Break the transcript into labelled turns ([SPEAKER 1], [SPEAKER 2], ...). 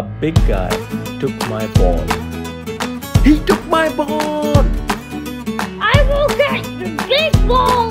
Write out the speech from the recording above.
[SPEAKER 1] a big guy took my ball. He took my ball! I will get the big ball!